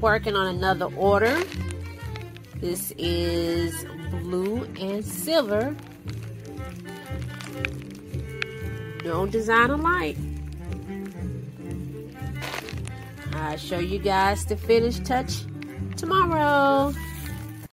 working on another order. This is blue and silver. Don't design a light. I'll show you guys the finished touch tomorrow.